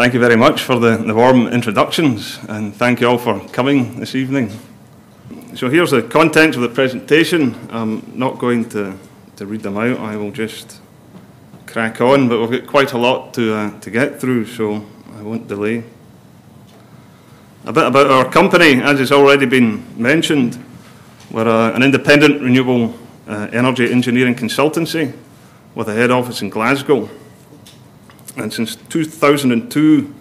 thank you very much for the, the warm introductions and thank you all for coming this evening. So here's the contents of the presentation. I'm not going to, to read them out, I will just crack on, but we've got quite a lot to, uh, to get through, so I won't delay. A bit about our company, as has already been mentioned, we're uh, an independent renewable uh, energy engineering consultancy with a head office in Glasgow. And since 2002,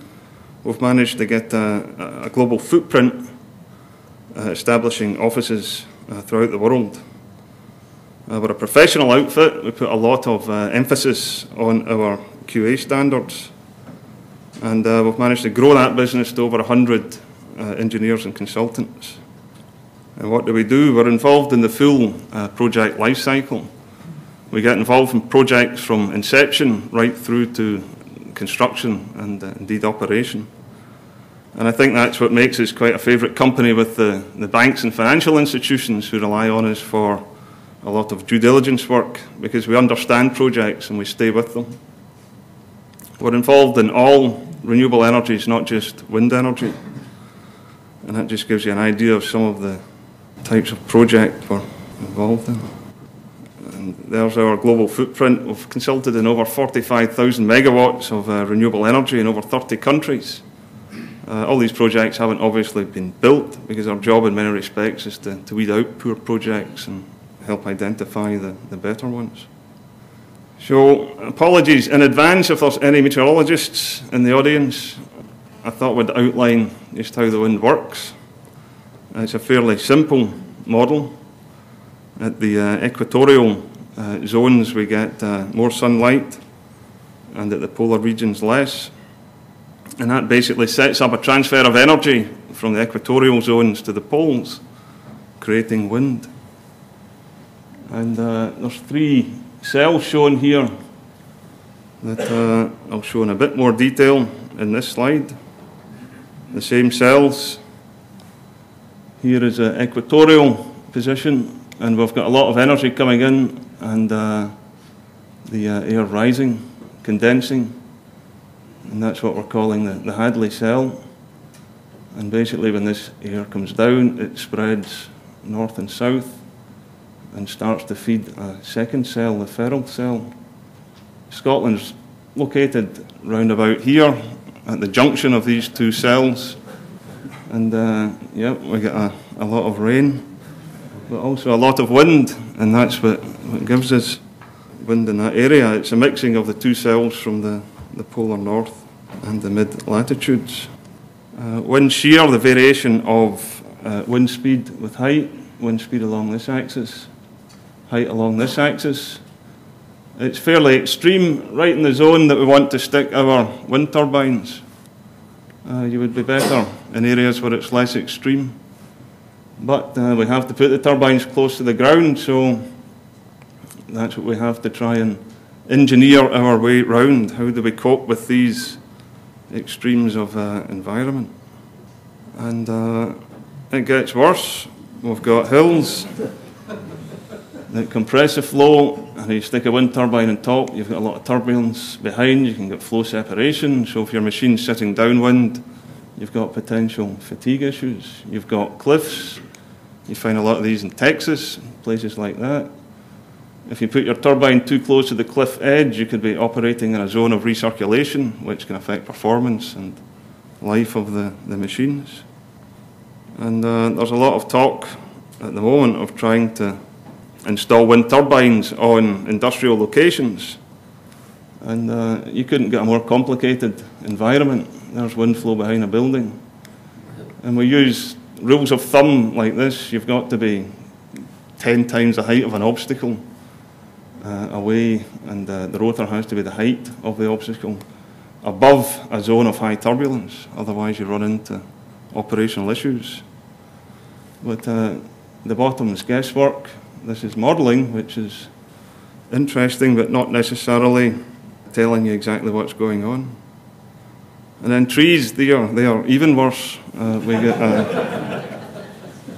we've managed to get a, a global footprint, uh, establishing offices uh, throughout the world. Uh, we're a professional outfit. We put a lot of uh, emphasis on our QA standards. And uh, we've managed to grow that business to over 100 uh, engineers and consultants. And what do we do? We're involved in the full project life cycle. We get involved in projects from inception right through to construction and uh, indeed operation. And I think that's what makes us quite a favourite company with the, the banks and financial institutions who rely on us for a lot of due diligence work because we understand projects and we stay with them. We're involved in all renewable energies, not just wind energy. And that just gives you an idea of some of the types of project we're involved in. There's our global footprint. We've consulted in over 45,000 megawatts of uh, renewable energy in over 30 countries. Uh, all these projects haven't obviously been built because our job in many respects is to, to weed out poor projects and help identify the, the better ones. So, apologies in advance if there's any meteorologists in the audience. I thought we'd outline just how the wind works. It's a fairly simple model. At the uh, equatorial uh, zones, we get uh, more sunlight, and at the polar regions, less. And that basically sets up a transfer of energy from the equatorial zones to the poles, creating wind. And uh, there's three cells shown here that uh, I'll show in a bit more detail in this slide. The same cells. Here is an equatorial position and we've got a lot of energy coming in and uh, the uh, air rising, condensing, and that's what we're calling the, the Hadley cell. And basically, when this air comes down, it spreads north and south and starts to feed a second cell, the Ferrel cell. Scotland's located round about here at the junction of these two cells, and uh, yeah, we get a, a lot of rain but also a lot of wind, and that's what, what gives us wind in that area. It's a mixing of the two cells from the, the polar north and the mid latitudes. Uh, wind shear, the variation of uh, wind speed with height, wind speed along this axis, height along this axis. It's fairly extreme, right in the zone that we want to stick our wind turbines. Uh, you would be better in areas where it's less extreme. But uh, we have to put the turbines close to the ground, so that's what we have to try and engineer our way round. How do we cope with these extremes of uh, environment? And uh, it gets worse. We've got hills that compress the flow, and you stick a wind turbine on top, you've got a lot of turbulence behind, you can get flow separation. So if your machine's sitting downwind, you've got potential fatigue issues. You've got cliffs you find a lot of these in Texas, places like that. If you put your turbine too close to the cliff edge, you could be operating in a zone of recirculation, which can affect performance and life of the, the machines. And uh, there's a lot of talk at the moment of trying to install wind turbines on industrial locations. And uh, you couldn't get a more complicated environment. There's wind flow behind a building. And we use rules of thumb like this, you've got to be 10 times the height of an obstacle uh, away, and uh, the rotor has to be the height of the obstacle above a zone of high turbulence, otherwise, you run into operational issues. But uh, the bottom is guesswork. This is modelling, which is interesting, but not necessarily telling you exactly what's going on. And then trees, they are, they are even worse. Uh, we get uh,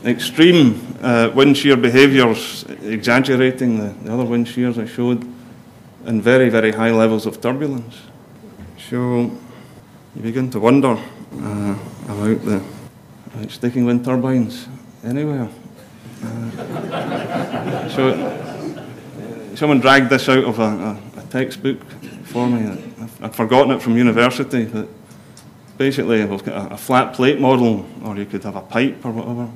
extreme uh, wind shear behaviours, exaggerating the, the, other wind shears I showed, and very, very high levels of turbulence. So you begin to wonder uh, about the about sticking wind turbines anywhere. Uh, so someone dragged this out of a, a, a textbook for me. I'd forgotten it from university, but basically we've got a, a, flat plate model, or you could have a pipe or whatever.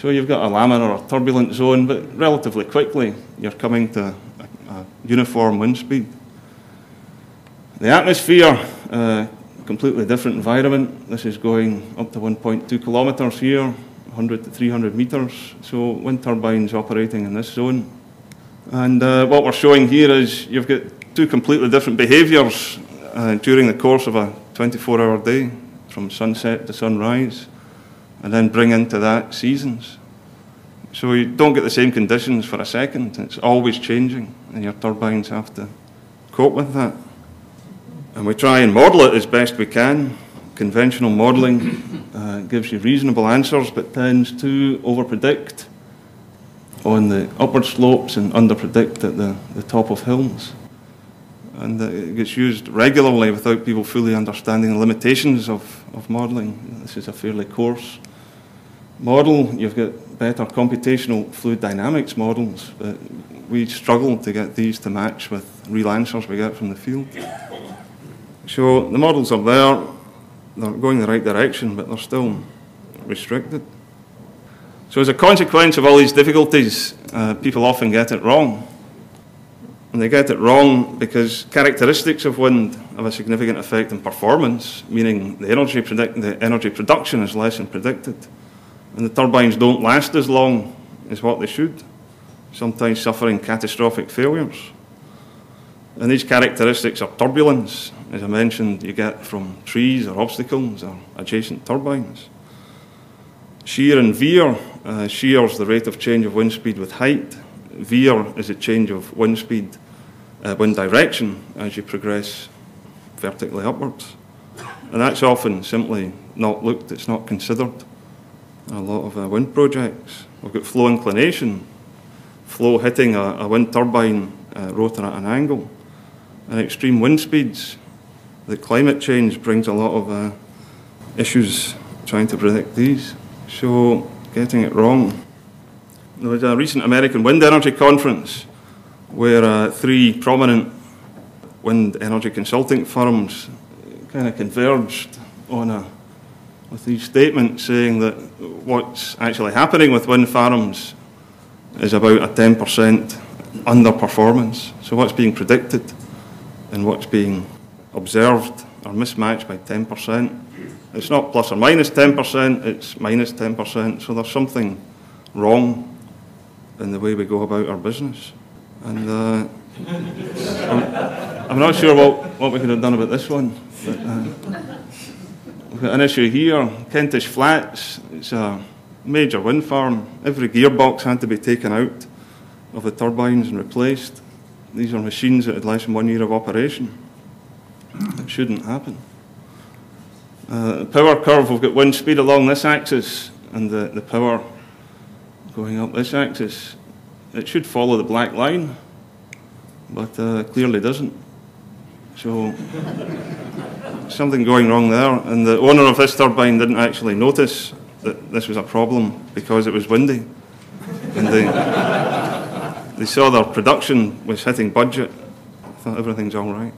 So you've got a laminar or turbulent zone, but relatively quickly you're coming to a, a uniform wind speed. The atmosphere, uh, completely different environment. This is going up to 1.2 kilometres here, 100 to 300 metres. So wind turbines operating in this zone. And uh, what we're showing here is you've got two completely different behaviours uh, during the course of a 24-hour day, from sunset to sunrise, and then bring into that seasons. So you don't get the same conditions for a second. It's always changing, and your turbines have to cope with that. And we try and model it as best we can. Conventional modelling uh, gives you reasonable answers, but tends to overpredict on the upward slopes and underpredict at the, the top of hills. And it gets used regularly without people fully understanding the limitations of, of modelling. This is a fairly coarse model. You've got better computational fluid dynamics models, but we struggle to get these to match with real answers we get from the field. So the models are there, they're going the right direction, but they're still restricted. So as a consequence of all these difficulties, uh, people often get it wrong. And they get it wrong because characteristics of wind have a significant effect on performance, meaning the energy, predict- the energy production is less than predicted. And the turbines don't last as long as what they should, sometimes suffering catastrophic failures. And these characteristics are turbulence, as I mentioned, you get from trees or obstacles or adjacent turbines. Shear and veer. Uh, shear is the rate of change of wind speed with height. Veer is a change of wind speed, uh, wind direction as you progress vertically upwards. And that's often simply not looked, it's not considered. A lot of uh, wind projects. We've got flow inclination, flow hitting a, a wind turbine uh, rotor at an angle, and extreme wind speeds the climate change brings a lot of uh, issues trying to predict these. So, getting it wrong. There was a recent American wind energy conference where uh, three prominent wind energy consulting firms kind of converged on a with these statements saying that what's actually happening with wind farms is about a 10% underperformance. So what's being predicted and what's being observed are mismatched by 10%. It's not plus or minus 10%, it's minus 10%. So there's something wrong in the way we go about our business. And uh, I'm, I'm, not sure what, what we could have done about this one. But, uh, an issue here Kentish Flats. It's a major wind farm. Every gearbox had to be taken out of the turbines and replaced. These are machines that had less than one year of operation. It shouldn't happen. Uh, power curve, we've got wind speed along this axis and the, the power going up this axis. It should follow the black line, but uh, clearly doesn't. So something going wrong there. And the owner of this turbine didn't actually notice that this was a problem because it was windy. And they, they saw their production was hitting budget. I thought everything's all right.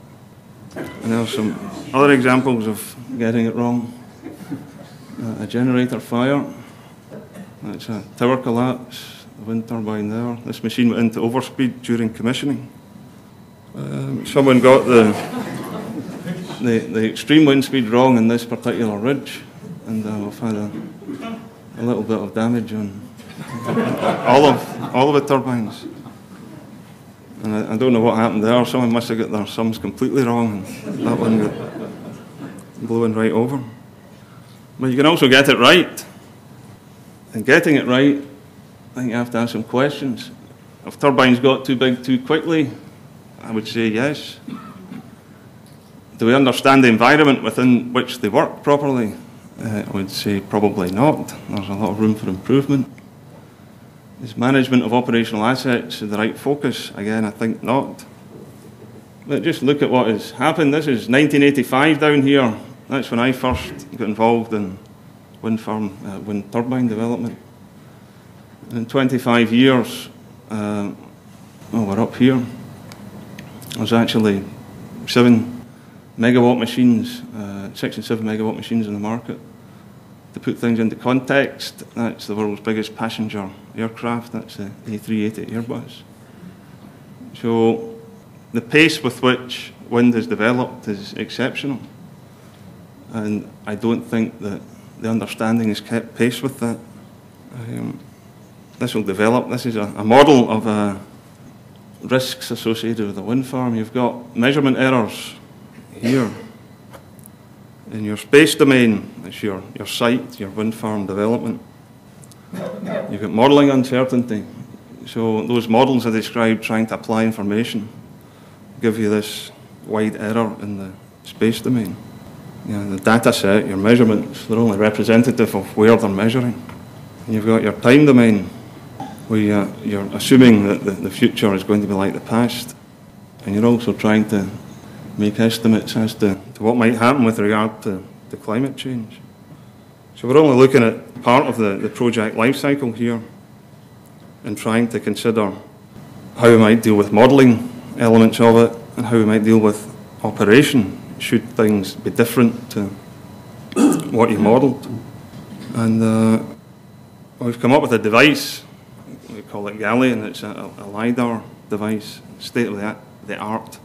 And there are some other examples of getting it wrong. Uh, a generator fire. That's a tower collapse, a wind turbine there. This machine went into overspeed during commissioning. Um, someone got the, the, the extreme wind speed wrong in this particular ridge, and uh, we've had a, a little bit of damage on all of, all of the turbines. And I, I, don't know what happened there. Someone must have got their sums completely wrong, and that one got blown right over. But you can also get it right. And getting it right, I think you have to ask some questions. If turbines got too big too quickly, I would say yes. Do we understand the environment within which they work properly? Uh, I would say probably not. There's a lot of room for improvement. Is management of operational assets the right focus? Again, I think not. But just look at what has happened. This is 1985 down here. That's when I first got involved in wind farm, uh, wind turbine development. And in 25 years, uh, well, we're up here. There's actually seven megawatt machines, uh, six and seven megawatt machines in the market. To put things into context, that's the world's biggest passenger aircraft. That's the A380 Airbus. So the pace with which wind is developed is exceptional. And I don't think that the understanding is kept pace with that. Um, this will develop. This is a, a model of uh, risks associated with a wind farm. You've got measurement errors here. In your space domain, it's your, your site, your wind farm development. You've got modelling uncertainty. So those models I described trying to apply information give you this wide error in the space domain. You know, the data set, your measurements, they're only representative of where they're measuring. And you've got your time domain, where you're assuming that the future is going to be like the past. And you're also trying to make estimates as to, to what might happen with regard to, to climate change. So we're only looking at part of the, the project life cycle here and trying to consider how we might deal with modelling elements of it and how we might deal with operation should things be different to what you modelled. And uh, we've come up with a device, we call it Galion, it's a, a LiDAR device, state of the art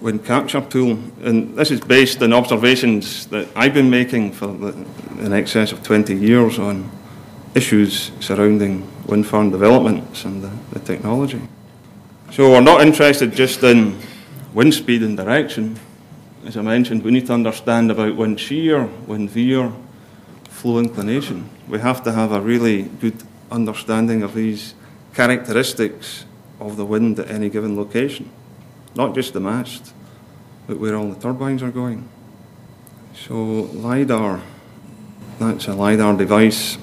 wind capture tool. And this is based on observations that I've been making for the, in excess of 20 years on issues surrounding wind farm developments and the, the technology. So we're not interested just in wind speed and direction. As I mentioned, we need to understand about wind shear, wind veer, flow inclination. We have to have a really good understanding of these characteristics of the wind at any given location. Not just the mast, but where all the turbines are going. So LiDAR, that's a LiDAR device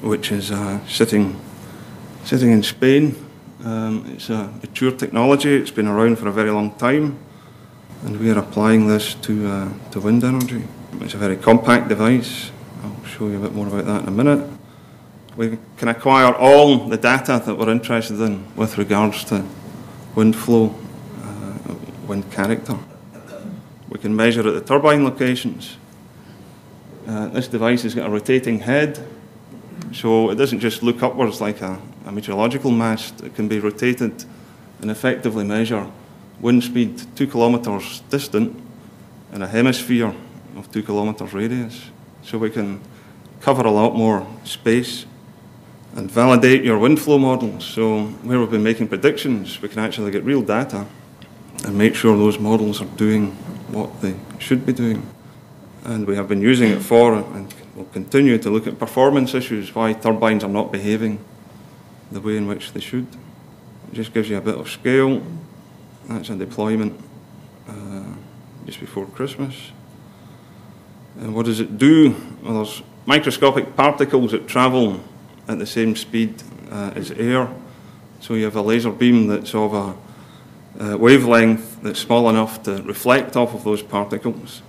which is uh, sitting, sitting in Spain um, it's a mature technology, it's been around for a very long time, and we are applying this to, uh, to wind energy. It's a very compact device. I'll show you a bit more about that in a minute. We can acquire all the data that we're interested in with regards to wind flow, uh, wind character. We can measure at the turbine locations. Uh, this device has got a rotating head, so it doesn't just look upwards like a, a meteorological mast, it can be rotated and effectively measure wind speed two kilometres distant in a hemisphere of two kilometres radius. So we can cover a lot more space and validate your wind flow models. So where we've been making predictions, we can actually get real data and make sure those models are doing what they should be doing. And we have been using it for and will continue to look at performance issues, why turbines are not behaving the way in which they should. It just gives you a bit of scale. That's a deployment uh, just before Christmas. And what does it do? Well, there's microscopic particles that travel at the same speed uh, as air. So you have a laser beam that's of a uh, wavelength that's small enough to reflect off of those particles.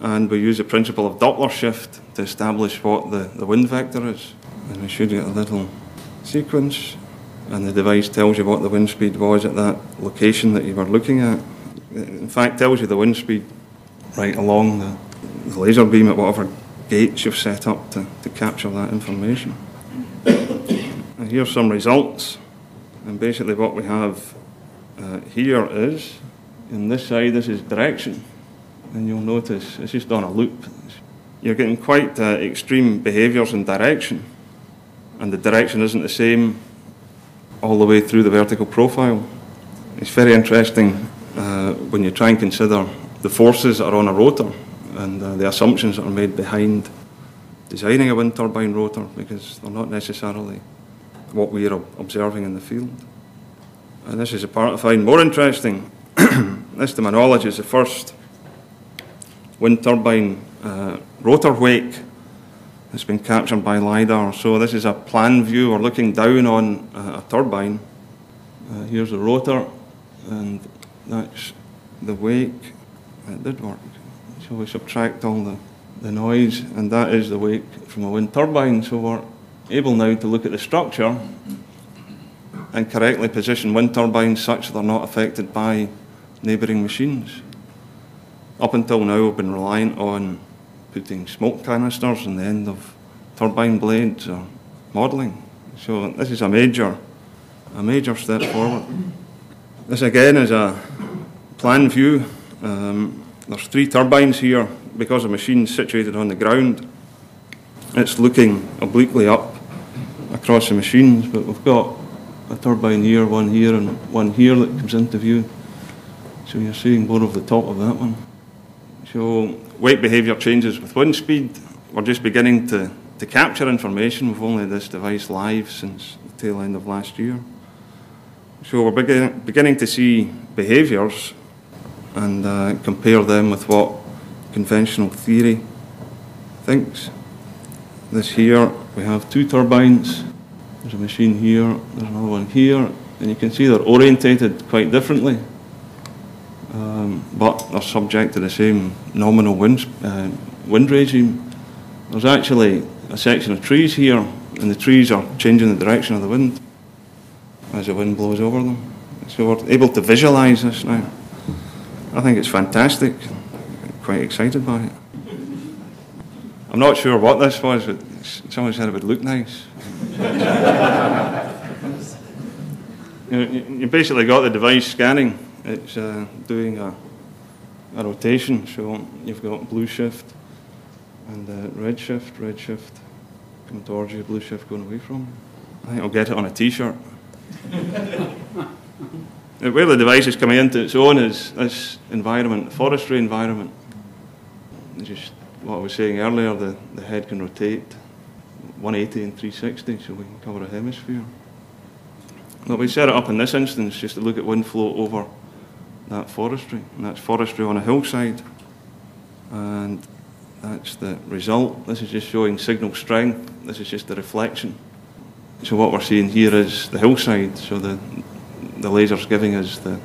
And we use the principle of Doppler shift to establish what the, the wind vector is. And we should get a little sequence, and the device tells you what the wind speed was at that location that you were looking at. In fact, tells you the wind speed right along the, the laser beam at whatever gates you've set up to, to capture that information. Here's some results. And basically, what we have uh, here is, in this side, this is direction. And you'll notice it's just on a loop. You're getting quite uh, extreme behaviours in direction and the direction isn't the same all the way through the vertical profile. It's very interesting uh, when you try and consider the forces that are on a rotor and uh, the assumptions that are made behind designing a wind turbine rotor because they're not necessarily what we are observing in the field. And this is a part I find more interesting. this, to my knowledge, is the first wind turbine uh, rotor wake that's been captured by LiDAR. So this is a plan view. We're looking down on a, a turbine. Uh, here's the rotor, and that's the wake. It did work. So we subtract all the, the noise, and that is the wake from a wind turbine. So we're able now to look at the structure and correctly position wind turbines such that they're not affected by neighbouring machines. Up until now, we've been reliant on putting smoke canisters in the end of turbine blades or modelling. So this is a major, a major step forward. This again is a plan view. Um, there's three turbines here because the machine's situated on the ground. It's looking obliquely up across the machines, but we've got a turbine here, one here, and one here that comes into view. So you're seeing more of the top of that one. So wake behaviour changes with wind speed. We're just beginning to, to capture information. We've only had this device live since the tail end of last year. So we're begin, beginning to see behaviours and uh, compare them with what conventional theory thinks. This here, we have two turbines there's a machine here, there's another one here, and you can see they're orientated quite differently, um, but they're subject to the same nominal wind, uh, wind regime. There's actually a section of trees here, and the trees are changing the direction of the wind as the wind blows over them. So we're able to visualize this now. I think it's fantastic. I'm quite excited by it. I'm not sure what this was, but someone said it would look nice. you, you basically got the device scanning. It's uh, doing a, a, rotation, so you've got blue shift and uh, red shift, red shift coming towards you, blue shift going away from you. I think I'll get it on a t-shirt. Where the device is coming into its own is this environment, forestry environment. Just what I was saying earlier, the, the head can rotate 180 and 360, so we can cover a hemisphere. But we set it up in this instance just to look at wind flow over that forestry, and that's forestry on a hillside. And that's the result. This is just showing signal strength. This is just the reflection. So what we're seeing here is the hillside. So the the laser's giving us the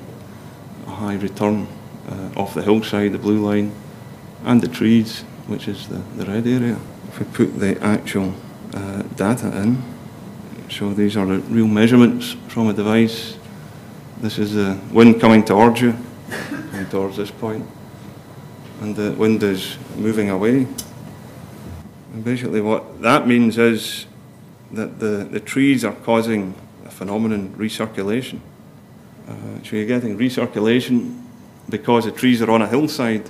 high return uh, off the hillside, the blue line, and the trees, which is the, the red area. If we put the actual uh, data in. So these are the real measurements from a device. This is the wind coming towards you, coming towards this point, and the wind is moving away. And basically, what that means is that the, the trees are causing a phenomenon recirculation. Uh, so you're getting recirculation because the trees are on a hillside,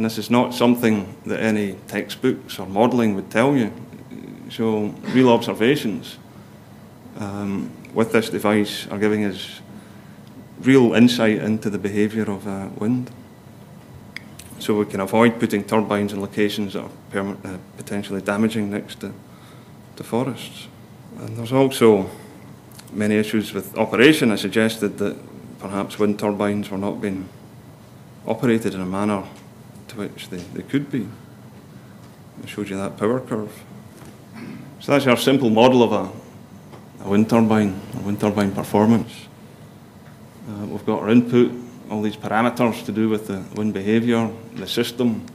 and this is not something that any textbooks or modelling would tell you. So real observations um, with this device are giving us real insight into the behaviour of uh, wind. So we can avoid putting turbines in locations that are uh, potentially damaging next to, to forests. And there's also many issues with operation. I suggested that perhaps wind turbines were not being operated in a manner to which they, they could be. I showed you that power curve. So that's our simple model of a, a wind turbine, a wind turbine performance. Uh, we've got our input, all these parameters to do with the wind behaviour, the system,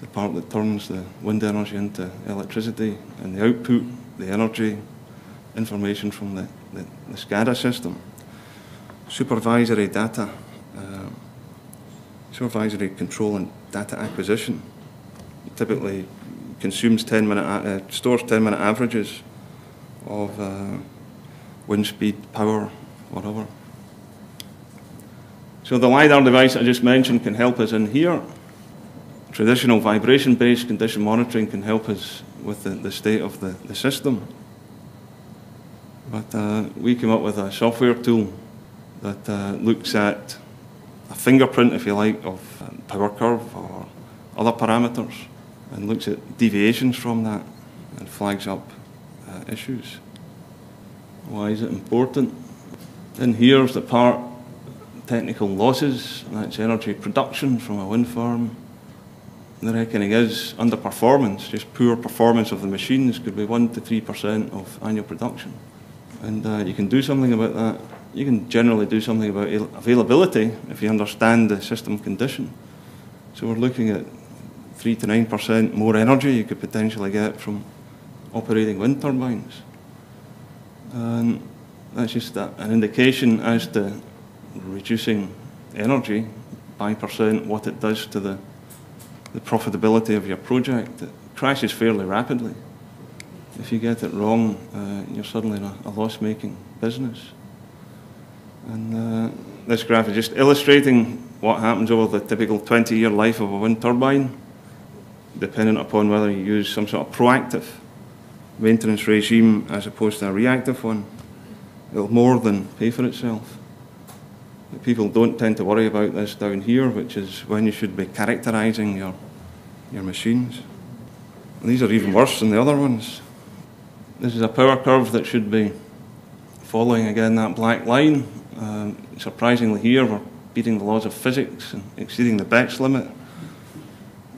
the part that turns the wind energy into electricity, and the output, the energy, information from the, the, the SCADA system. Supervisory data, uh, supervisory control and data acquisition. Typically consumes 10 minute, uh, stores 10 minute averages of uh, wind speed, power, whatever. So the LiDAR device I just mentioned can help us in here. Traditional vibration-based condition monitoring can help us with the, the state of the, the system. But uh, we came up with a software tool that uh, looks at a fingerprint, if you like, of power curve or other parameters and looks at deviations from that and flags up uh, issues. Why is it important? Then here's the part technical losses, that's energy production from a wind farm. The reckoning is underperformance, just poor performance of the machines could be 1 to 3% of annual production. And uh, you can do something about that. You can generally do something about availability if you understand the system condition. So we're looking at 3 to 9% more energy you could potentially get from operating wind turbines. And that's just an indication as to reducing energy by percent, what it does to the, the profitability of your project. It crashes fairly rapidly. If you get it wrong, uh, you're suddenly in a, a loss-making business. And uh, this graph is just illustrating what happens over the typical 20-year life of a wind turbine, dependent upon whether you use some sort of proactive maintenance regime as opposed to a reactive one. It'll more than pay for itself. But people don't tend to worry about this down here, which is when you should be characterising your, your machines. And these are even worse than the other ones. This is a power curve that should be following again that black line. Um, surprisingly here we're beating the laws of physics and exceeding the Betz limit.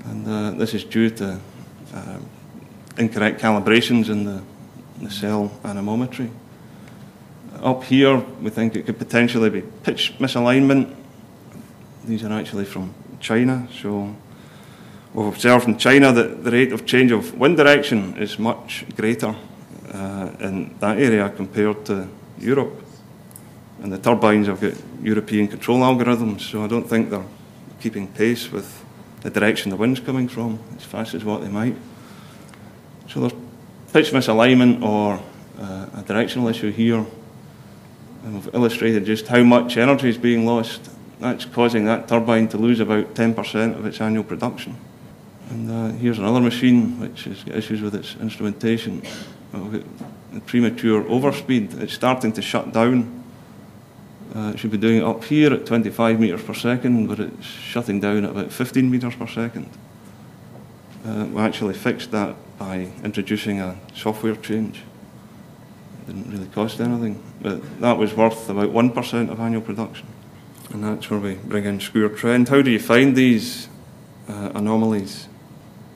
And uh, this is due to uh, incorrect calibrations in the, the cell anemometry. Up here, we think it could potentially be pitch misalignment. These are actually from China, so we've observed in China that the rate of change of wind direction is much greater uh, in that area compared to Europe. And the turbines have got European control algorithms, so I don't think they're keeping pace with the direction the wind's coming from as fast as what they might. So there's pitch misalignment or uh, a directional issue here. And we've illustrated just how much energy is being lost. That's causing that turbine to lose about 10% of its annual production. And uh, here's another machine which has got issues with its instrumentation. Premature overspeed. It's starting to shut down uh, it should be doing it up here at 25 metres per second, but it's shutting down at about 15 metres per second. Uh, we actually fixed that by introducing a software change. It didn't really cost anything, but that was worth about 1% of annual production. And that's where we bring in SgurrTrend. How do you find these uh, anomalies?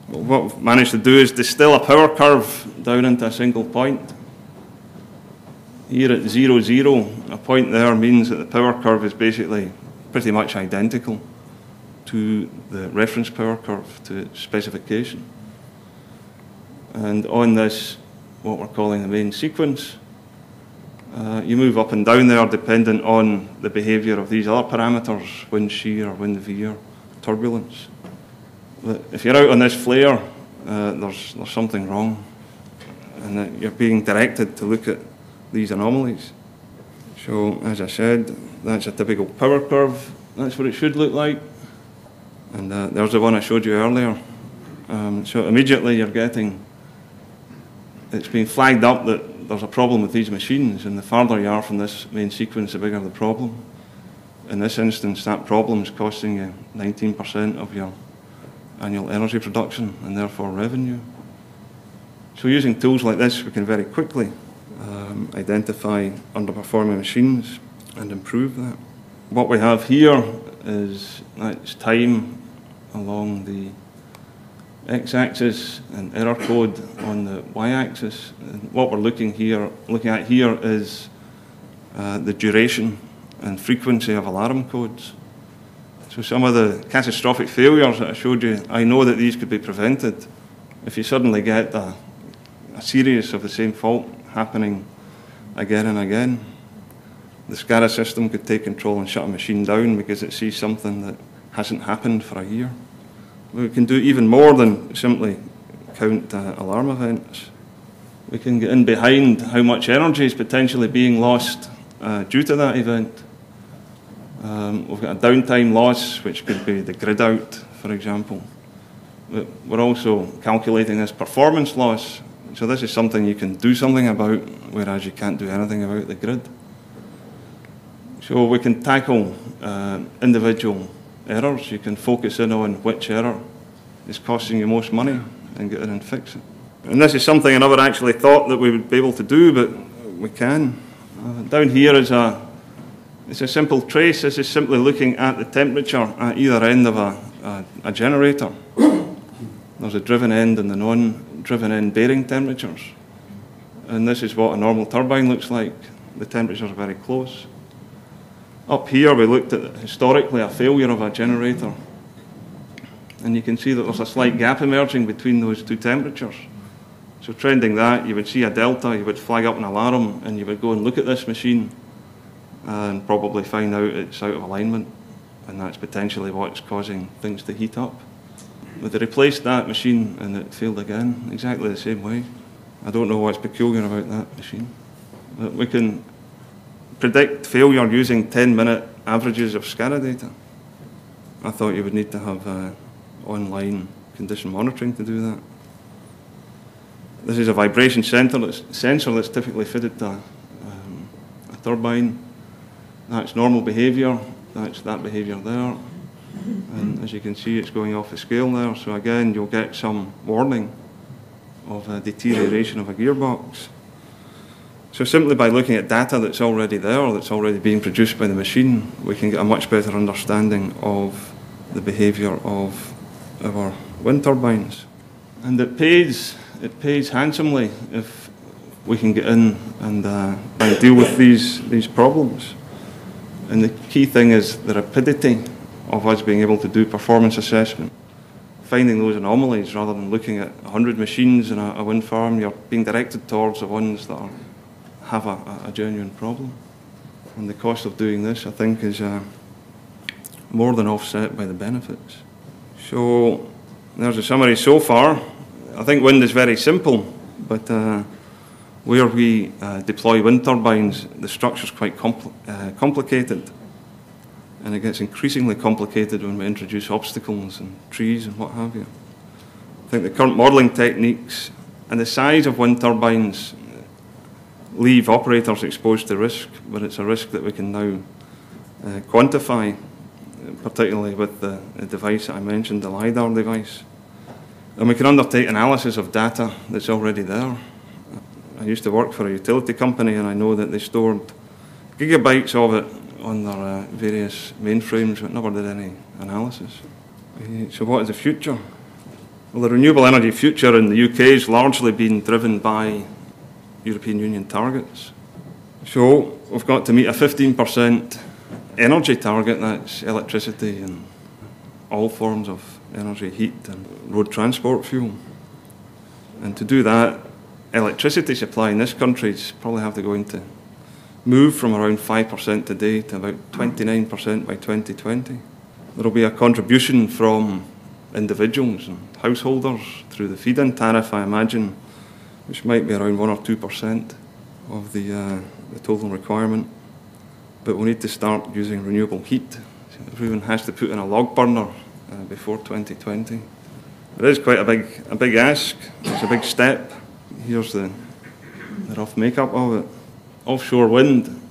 Well, what we've managed to do is distill a power curve down into a single point. Here at 0, 0, a point there means that the power curve is basically pretty much identical to the reference power curve, to its specification. And on this, what we're calling the main sequence, uh, you move up and down there dependent on the behaviour of these other parameters, wind shear, wind veer, turbulence. But if you're out on this flare, uh, there's, there's something wrong. And you're being directed to look at these anomalies. So, as I said, that's a typical power curve. That's what it should look like. And uh, there's the one I showed you earlier. Um, so immediately you're getting, it's being flagged up that there's a problem with these machines, and the farther you are from this main sequence, the bigger the problem. In this instance, that problem is costing you 19% of your annual energy production and therefore revenue. So using tools like this, we can very quickly um, identify underperforming machines and improve that. What we have here is that's time along the x-axis and error code on the y-axis. What we're looking here, looking at here is uh, the duration and frequency of alarm codes. So some of the catastrophic failures that I showed you, I know that these could be prevented if you suddenly get a, a series of the same fault happening again and again. The SCADA system could take control and shut a machine down because it sees something that hasn't happened for a year. We can do even more than simply count uh, alarm events. We can get in behind how much energy is potentially being lost uh, due to that event. Um, we've got a downtime loss, which could be the grid out, for example. We're also calculating this performance loss, so this is something you can do something about, whereas you can't do anything about the grid. So we can tackle uh, individual errors. You can focus in on which error is costing you most money and get in and fix it. And this is something I never actually thought that we would be able to do, but we can. Uh, down here is a it's a simple trace. This is simply looking at the temperature at either end of a, a, a generator. There's a driven end and the non driven in bearing temperatures. And this is what a normal turbine looks like. The temperatures are very close. Up here, we looked at historically a failure of a generator. and you can see that there's a slight gap emerging between those two temperatures. So trending that, you would see a delta, you would flag up an alarm, and you would go and look at this machine and probably find out it's out of alignment, and that's potentially what's causing things to heat up. But they replaced that machine and it failed again, exactly the same way. I don't know what's peculiar about that machine. But we can predict failure using 10 minute averages of SCADA data. I thought you would need to have uh, online condition monitoring to do that. This is a vibration sensor that's, sensor that's typically fitted to um, a turbine. That's normal behaviour, that's that behaviour there. And as you can see, it's going off the scale there. So again, you'll get some warning of a deterioration of a gearbox. So simply by looking at data that's already there, that's already being produced by the machine, we can get a much better understanding of the behaviour of our wind turbines. And it pays, it pays handsomely if we can get in and, uh, and deal with these, these problems. And the key thing is the rapidity of us being able to do performance assessment. Finding those anomalies rather than looking at 100 machines in a, a wind farm, you're being directed towards the ones that are, have a, a, genuine problem. And the cost of doing this, I think, is uh, more than offset by the benefits. So there's a summary so far. I think wind is very simple, but uh, where we uh, deploy wind turbines, the structure is quite compl uh, complicated and it gets increasingly complicated when we introduce obstacles and trees and what have you. I think the current modelling techniques and the size of wind turbines leave operators exposed to risk, but it's a risk that we can now uh, quantify, particularly with the, the device that I mentioned, the LiDAR device. And we can undertake analysis of data that's already there. I used to work for a utility company and I know that they stored gigabytes of it on their uh, various mainframes, but never did any analysis. Uh, so, what is the future? Well, the renewable energy future in the UK has largely been driven by European Union targets. So, we've got to meet a 15% energy target, that's electricity and all forms of energy, heat, and road transport fuel. And to do that, electricity supply in this country is probably have to go into move from around 5% today to about 29% by 2020. There will be a contribution from individuals and householders through the feed-in tariff, I imagine, which might be around 1 or 2% of the, uh, the total requirement. But we need to start using renewable heat. Everyone has to put in a log burner uh, before 2020. It is quite a big, a big ask. It's a big step. Here's the, the rough makeup of it offshore wind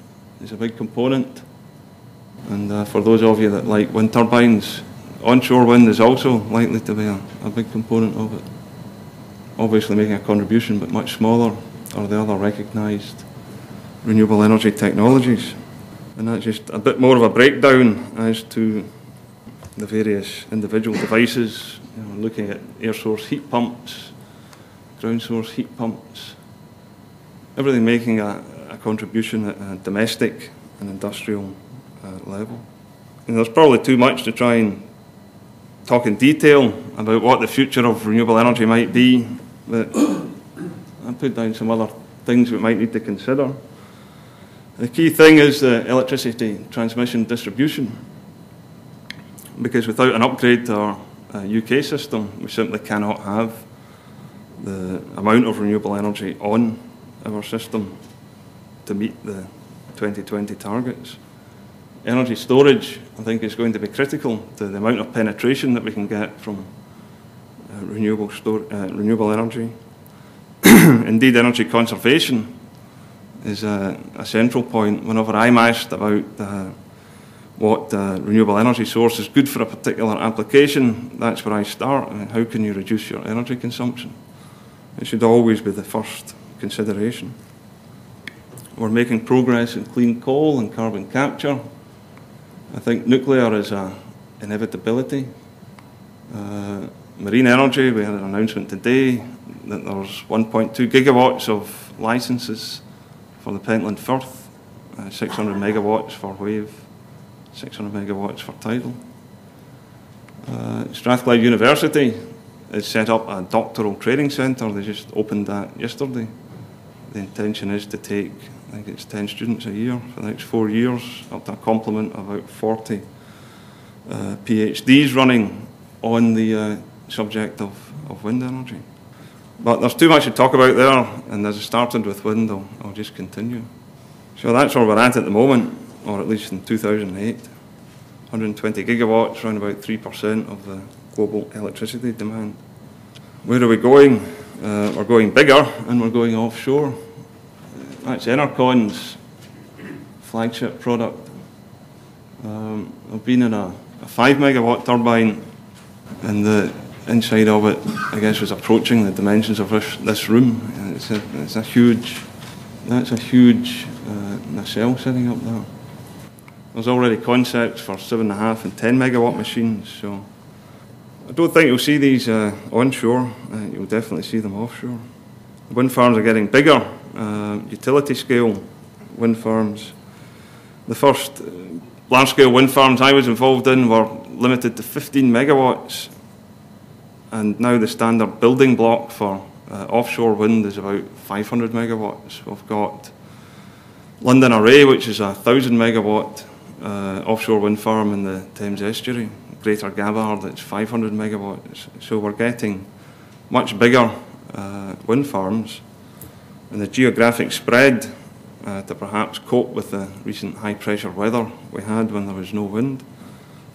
is a big component. And uh, for those of you that like wind turbines, onshore wind is also likely to be a, a big component of it. Obviously making a contribution, but much smaller are the other recognised renewable energy technologies. And that's just a bit more of a breakdown as to the various individual devices, you know, looking at air source heat pumps, ground source heat pumps, everything making a, a contribution at a domestic and industrial uh, level. And there's probably too much to try and talk in detail about what the future of renewable energy might be, but I put down some other things we might need to consider. The key thing is the electricity transmission distribution, because without an upgrade to our uh, UK system, we simply cannot have the amount of renewable energy on our system to meet the 2020 targets. Energy storage, I think, is going to be critical to the amount of penetration that we can get from uh, renewable, uh, renewable energy. Indeed, energy conservation is a, a, central point. Whenever I'm asked about uh, what uh, renewable energy source is good for a particular application, that's where I start. Mean, how can you reduce your energy consumption? It should always be the first consideration. We're making progress in clean coal and carbon capture. I think nuclear is an inevitability. Uh, marine energy, we had an announcement today that there's 1.2 gigawatts of licenses for the Pentland Firth, uh, 600 megawatts for wave, 600 megawatts for tidal. Uh, Strathclyde University has set up a doctoral training centre. They just opened that yesterday. The intention is to take, I think it's 10 students a year for the next four years, up to a complement of about 40 uh, PhDs running on the uh, subject of, of wind energy. But there's too much to talk about there, and as I started with wind, I'll, I'll just continue. So that's where we're at at the moment, or at least in 2008. 120 gigawatts, around about 3% of the global electricity demand. Where are we going? Uh, we're going bigger and we're going offshore. That's Enercon's flagship product. Um, I've been in a, a 5 megawatt turbine, and the inside of it, I guess, was approaching the dimensions of this, this room. It's a, it's a huge, that's a huge uh, nacelle sitting up there. There's already concepts for seven and a half and ten megawatt machines, so I don't think you'll see these uh, onshore. Uh, you'll definitely see them offshore. Wind farms are getting bigger, uh, utility scale wind farms. The first uh, large scale wind farms I was involved in were limited to 15 megawatts, and now the standard building block for uh, offshore wind is about 500 megawatts. We've got London Array, which is a 1,000 megawatt uh, offshore wind farm in the Thames estuary. Greater Gabbard, that's 500 megawatts. So we're getting much bigger uh, wind farms. And the geographic spread uh, to perhaps cope with the recent high pressure weather we had when there was no wind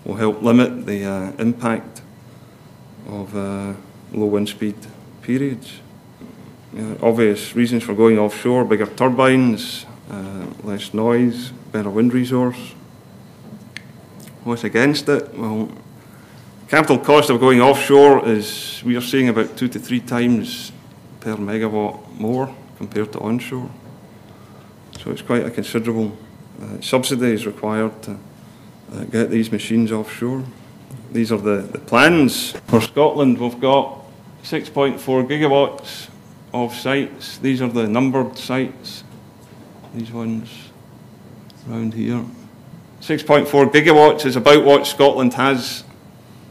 will help limit the uh, impact of uh, low wind speed periods. obvious reasons for going offshore bigger turbines, uh, less noise, better wind resource. What's against it? Well, capital cost of going offshore is we are seeing about two to three times per megawatt more compared to onshore. So it's quite a considerable uh, subsidy is required to uh, get these machines offshore. These are the, the plans. For Scotland, we've got 6.4 gigawatts of sites. These are the numbered sites. These ones around here. 6.4 gigawatts is about what Scotland has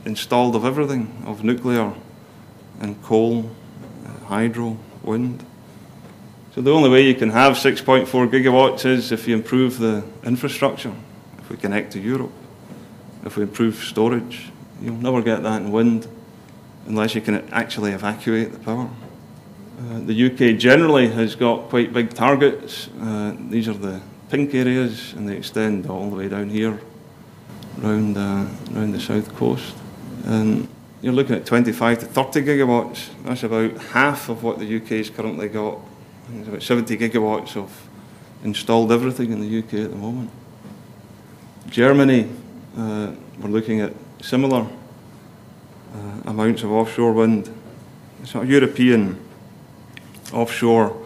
installed of everything, of nuclear and coal, uh, hydro, wind. So the only way you can have 6.4 gigawatts is if you improve the infrastructure, if we connect to Europe, if we improve storage. You'll never get that in wind unless you can actually evacuate the power. Uh, the UK generally has got quite big targets. Uh, these are the pink areas, and they extend all the way down here, around, uh, the south coast. And you're looking at 25 to 30 gigawatts. That's about half of what the UK's currently got. There's about 70 gigawatts of installed everything in the UK at the moment. Germany, uh, we're looking at similar uh, amounts of offshore wind. So European offshore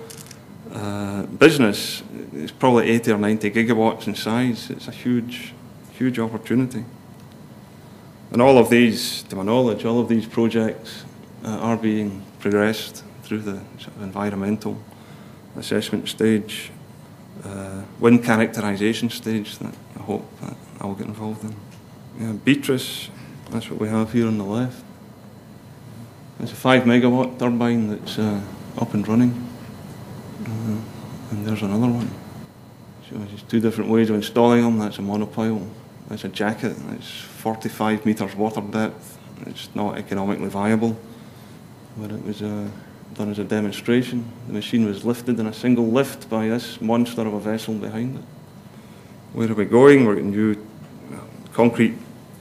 uh, business is probably 80 or 90 gigawatts in size. It's a huge, huge opportunity. And all of these, to my knowledge, all of these projects uh, are being progressed through the sort of environmental assessment stage, uh, wind characterisation stage that I hope that I'll get involved in. Yeah, Beatrice, that's what we have here on the left. It's a 5 megawatt turbine that's uh, up and running. Uh, and there's another one. So there's two different ways of installing them. That's a monopile. That's a jacket. It's 45 metres water depth. It's not economically viable. But it was uh, done as a demonstration. The machine was lifted in a single lift by this monster of a vessel behind it. Where are we going? We're getting new concrete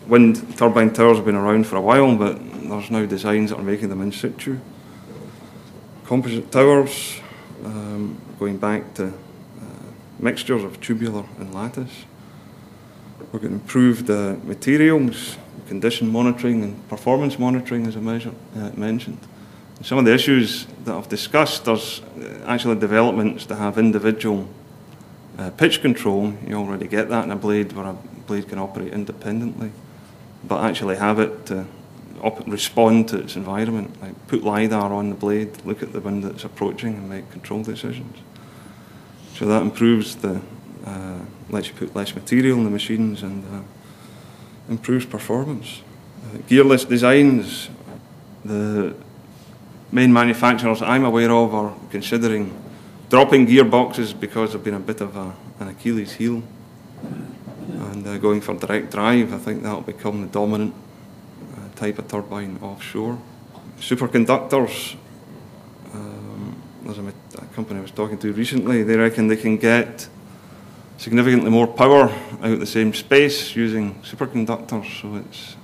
wind turbine towers have been around for a while, but there's now designs that are making them in situ. Composite towers, um, going back to uh, mixtures of tubular and lattice. We're going to improve the materials, condition monitoring and performance monitoring as I measure, uh, mentioned. Some of the issues that I've discussed, there's uh, actually developments to have individual uh, pitch control. You already get that in a blade where a blade can operate independently, but actually have it to respond to its environment, like put LiDAR on the blade, look at the wind that's approaching and make control decisions. So that improves the, uh, lets you put less material in the machines and uh, improves performance. Uh, gearless designs, the main manufacturers I'm aware of are considering dropping gearboxes because they've been a bit of a, an Achilles heel. And uh, going for direct drive, I think that'll become the dominant uh, type of turbine offshore. Superconductors, um, there's a, a company I was talking to recently, they reckon they can get significantly more power out of the same space using superconductors. So it's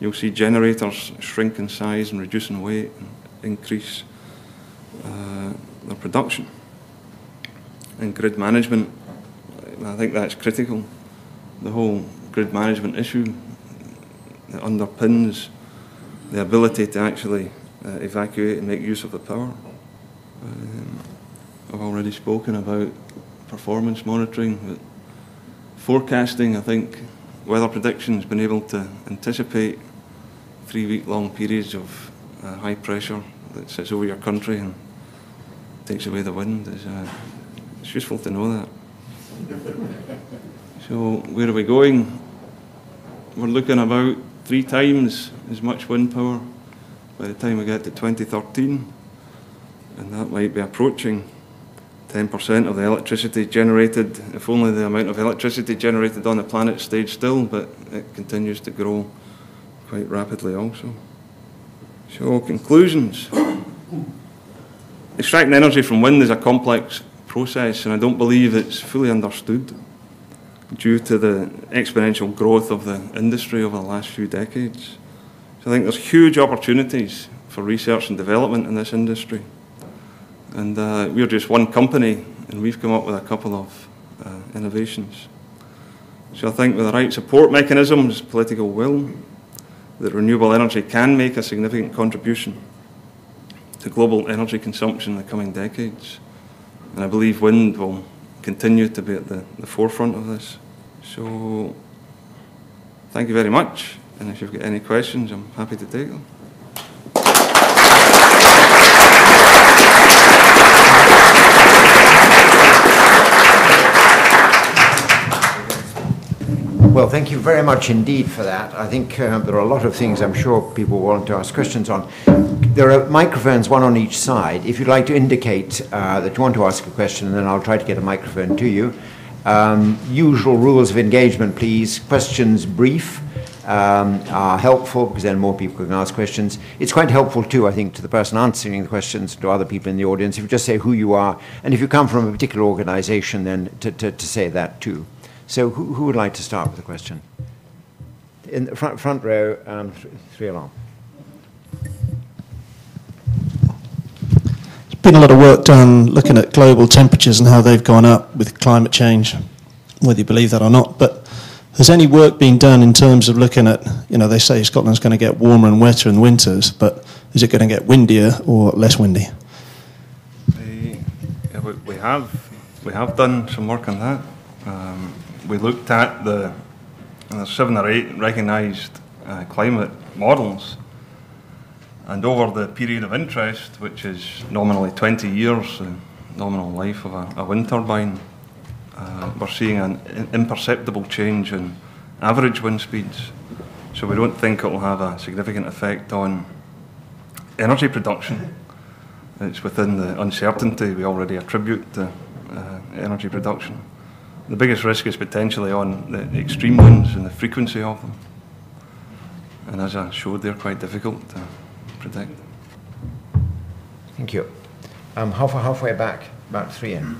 you'll see generators shrink in size and reduce in weight and increase uh, their production. And grid management, I think that's critical. The whole grid management issue that underpins the ability to actually uh, evacuate and make use of the power. Um, I've already spoken about performance monitoring, but forecasting, I think weather predictions, been able to anticipate three week long periods of uh, high pressure that sits over your country and takes away the wind. Is, uh, it's useful to know that. so, where are we going? We're looking about three times as much wind power by the time we get to 2013, and that might be approaching 10% of the electricity generated, if only the amount of electricity generated on the planet stayed still, but it continues to grow quite rapidly also. So, conclusions. Extracting energy from wind is a complex process, and I don't believe it's fully understood due to the exponential growth of the industry over the last few decades. So, I think there's huge opportunities for research and development in this industry. And uh, we're just one company, and we've come up with a couple of uh, innovations. So I think with the right support mechanisms, political will, that renewable energy can make a significant contribution to global energy consumption in the coming decades. And I believe wind will continue to be at the, the forefront of this. So thank you very much. And if you've got any questions, I'm happy to take them. Thank you very much indeed for that. I think uh, there are a lot of things I'm sure people want to ask questions on. There are microphones, one on each side. If you'd like to indicate uh, that you want to ask a question, then I'll try to get a microphone to you. Um, usual rules of engagement, please. Questions brief um, are helpful because then more people can ask questions. It's quite helpful too, I think, to the person answering the questions, to other people in the audience, if you just say who you are, and if you come from a particular organization, then to, to, to say that too. So who, who would like to start with a question? In the front, front row, um, th three along. There's been a lot of work done looking at global temperatures and how they've gone up with climate change, whether you believe that or not. But has any work been done in terms of looking at, you know, they say Scotland's going to get warmer and wetter in the winters, but is it going to get windier or less windy? We, we, we have we have done some work on that. Um, we looked at the seven or eight recognised uh, climate models, and over the period of interest, which is nominally 20 years, the nominal life of a, a wind turbine, uh, we're seeing an imperceptible change in average wind speeds. So we don't think it will have a significant effect on energy production. It's within the uncertainty we already attribute to uh, energy production the biggest risk is potentially on the extreme winds and the frequency of them. And as I showed, they're quite difficult to predict. Thank you. Um, halfway, halfway back, about three in.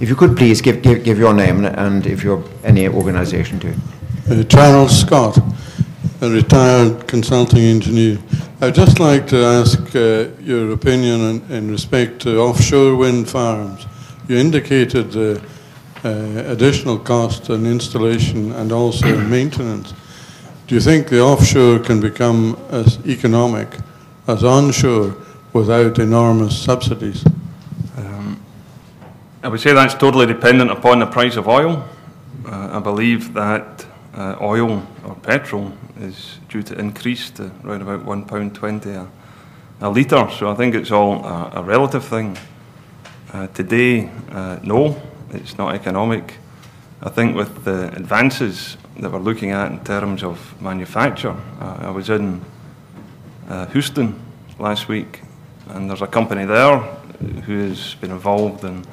If you could please give, give, give your name and if you're any organization too. Uh, Charles Scott, a retired consulting engineer. I'd just like to ask uh, your opinion in, in, respect to offshore wind farms. You indicated uh, additional cost and installation and also maintenance. Do you think the offshore can become as economic as onshore without enormous subsidies? Um, I would say that's totally dependent upon the price of oil. Uh, I believe that uh, oil or petrol is due to increase to around about £1.20 a, a litre, so I think it's all a, a relative thing. Uh, today, uh, no, it's not economic. I think with the advances that we're looking at in terms of manufacture, uh, I was in uh, Houston last week, and there's a company there who has been involved in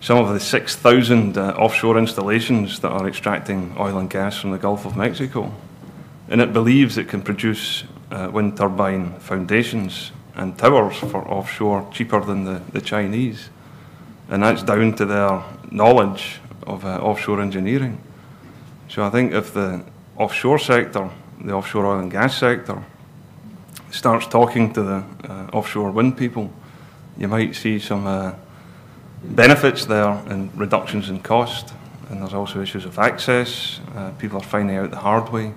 some of the 6,000 uh, offshore installations that are extracting oil and gas from the Gulf of Mexico. And it believes it can produce uh, wind turbine foundations and towers for offshore cheaper than the, the Chinese. And that's down to their knowledge of uh, offshore engineering. So I think if the offshore sector, the offshore oil and gas sector, starts talking to the uh, offshore wind people, you might see some uh, benefits there and reductions in cost. And there's also issues of access. Uh, people are finding out the hard way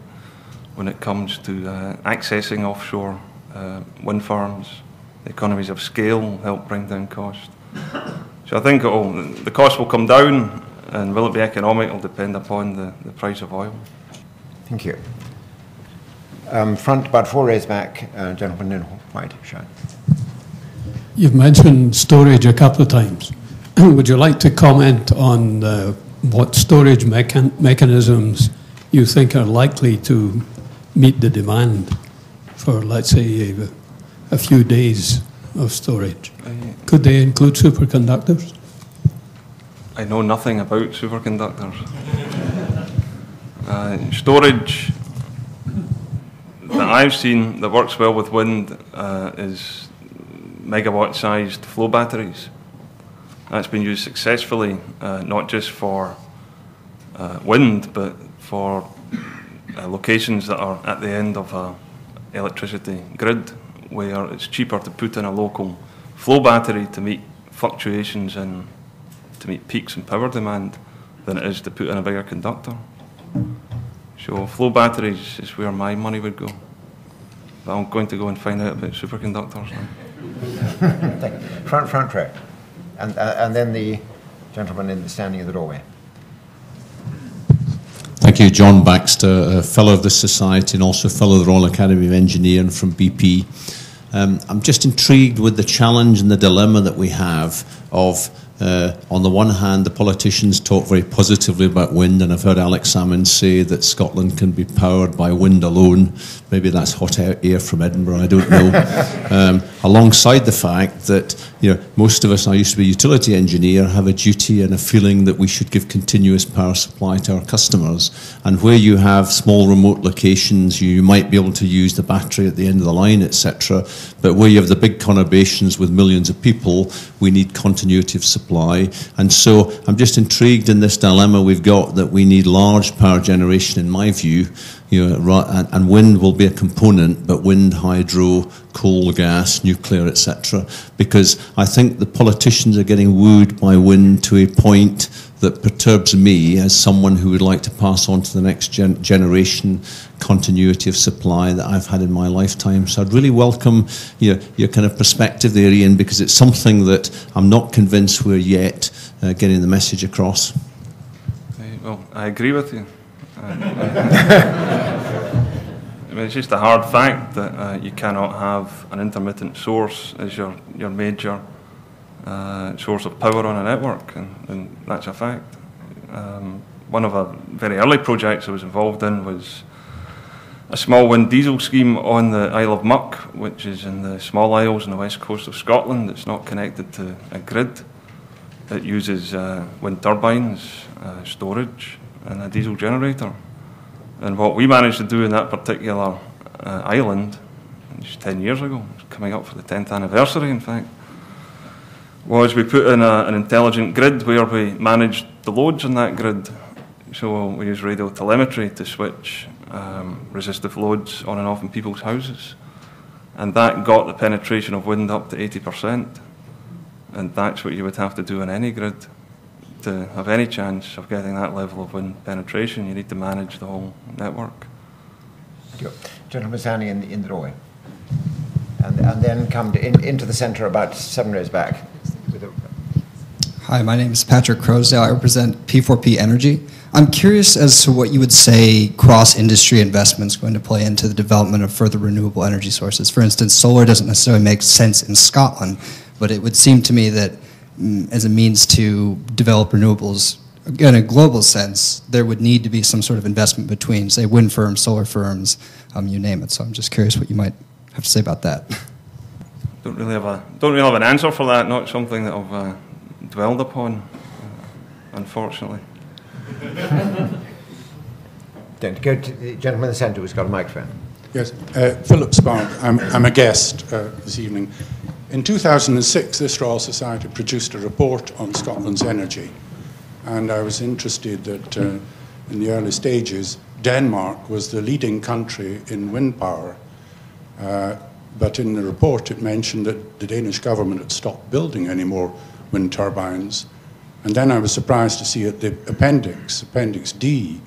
when it comes to uh, accessing offshore uh, wind farms. The economies of scale help bring down cost. So I think the cost will come down and will it be economic will depend upon the, the price of oil. Thank you. Um, front, about four rows back, uh, gentleman in white shirt. You've mentioned storage a couple of times. Would you like to comment on uh, what storage mechan mechanisms you think are likely to meet the demand for, let's say, a, a few days of storage? Could they include superconductors? I know nothing about superconductors. uh, storage that I've seen that works well with wind uh, is megawatt sized flow batteries. That's been used successfully, uh, not just for uh, wind, but for uh, locations that are at the end of an electricity grid, where it's cheaper to put in a local flow battery to meet fluctuations and to meet peaks in power demand than it is to put in a bigger conductor. So flow batteries is where my money would go. But I'm going to go and find out about superconductors now. front, front row. And, uh, and then the gentleman in the standing in the doorway. Thank you, John Baxter, a fellow of the Society and also fellow of the Royal Academy of Engineering from BP. Um, I'm just intrigued with the challenge and the dilemma that we have of uh, on the one hand, the politicians talk very positively about wind, and I've heard Alex Salmond say that Scotland can be powered by wind alone. Maybe that's hot air from Edinburgh, I don't know. um, alongside the fact that you know, most of us, I used to be a utility engineer, have a duty and a feeling that we should give continuous power supply to our customers. And where you have small remote locations, you might be able to use the battery at the end of the line, etc. But where you have the big conurbations with millions of people, we need continuity of supply supply. And so I'm just intrigued in this dilemma we've got that we need large power generation, in my view, you know, and wind will be a component, but wind, hydro, coal, gas, nuclear, etc. Because I think the politicians are getting wooed by wind to a point that perturbs me as someone who would like to pass on to the next gen generation continuity of supply that I've had in my lifetime. So I'd really welcome your, your kind of perspective there, Ian, because it's something that I'm not convinced we're yet uh, getting the message across. Well, I agree with you. I mean, it's just a hard fact that uh, you cannot have an intermittent source as your, your major uh, source of power on a network, and, and that's a fact. Um, one of our very early projects I was involved in was a small wind diesel scheme on the Isle of Muck, which is in the small isles on the west coast of Scotland. It's not connected to a grid. It uses uh, wind turbines, uh, storage, and a diesel generator. And what we managed to do in that particular uh, island, just 10 years ago, coming up for the 10th anniversary, in fact, was we put in a, an intelligent grid where we managed the loads on that grid. So we use radio telemetry to switch um, resistive loads on and off in people's houses. And that got the penetration of wind up to 80%. And that's what you would have to do in any grid to have any chance of getting that level of wind penetration. You need to manage the whole network. Thank you. Gentleman standing in the, in the doorway. And, and then come to in, into the centre about seven rows back. Hi, my name is Patrick Crosdale. I represent P4P Energy. I'm curious as to what you would say cross-industry investments going to play into the development of further renewable energy sources. For instance, solar doesn't necessarily make sense in Scotland, but it would seem to me that as a means to develop renewables in a global sense, there would need to be some sort of investment between, say, wind firms, solar firms, um, you name it. So I'm just curious what you might have to say about that. Don't really have a don't really have an answer for that. Not something that I've uh, dwelled upon, uh, unfortunately. Don't go to the gentleman in the centre who's got a microphone. Yes, uh, Philip Spark. I'm, I'm a guest uh, this evening. In 2006, this Royal Society produced a report on Scotland's energy, and I was interested that uh, in the early stages, Denmark was the leading country in wind power. Uh, but in the report, it mentioned that the Danish government had stopped building any more wind turbines. And then I was surprised to see at the appendix, Appendix D,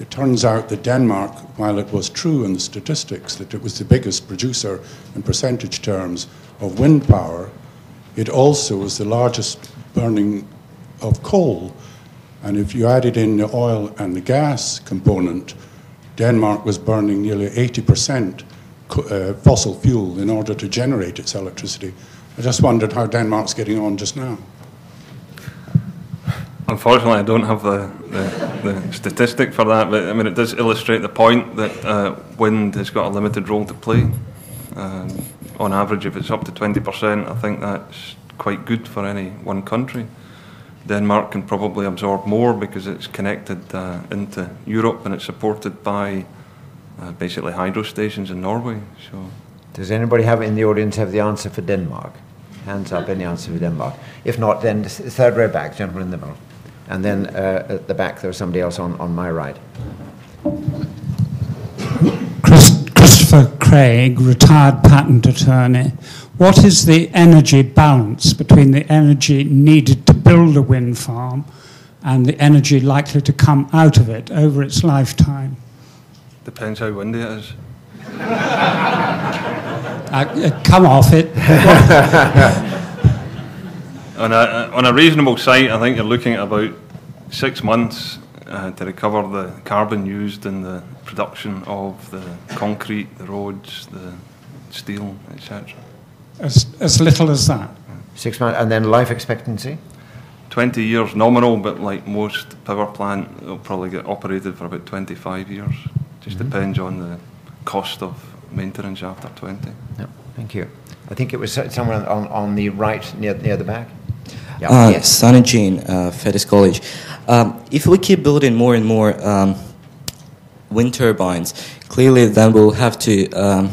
it turns out that Denmark, while it was true in the statistics that it was the biggest producer in percentage terms of wind power, it also was the largest burning of coal. And if you added in the oil and the gas component, Denmark was burning nearly 80% uh, fossil fuel in order to generate its electricity. I just wondered how Denmark's getting on just now. Unfortunately, I don't have the, the, the, statistic for that, but I mean, it does illustrate the point that uh, wind has got a limited role to play. Um, on average, if it's up to 20%, I think that's quite good for any one country. Denmark can probably absorb more because it's connected uh, into Europe and it's supported by uh, basically hydro stations in Norway. So, does anybody have in the audience have the answer for Denmark? Hands up, any answer for Denmark? If not, then third row back, gentleman in the middle. And then uh, at the back, there was somebody else on, on my right. Christopher Craig, retired patent attorney. What is the energy balance between the energy needed to build a wind farm and the energy likely to come out of it over its lifetime? Depends how windy it is. uh, uh come off it. on a, on a reasonable site, I think you're looking at about six months uh, to recover the carbon used in the production of the concrete, the roads, the steel, etc. As, as little as that? Six months, and then life expectancy? 20 years nominal, but like most power plant, it'll probably get operated for about 25 years. Just mm-hmm. depends on the cost of maintenance after 20. Yep, thank you. I think it was somewhere on, on the right near, near the back. Yeah. Uh, yes. Sunny Jean, uh, Fettes College. Um, if we keep building more and more um, wind turbines, clearly then we'll have to um,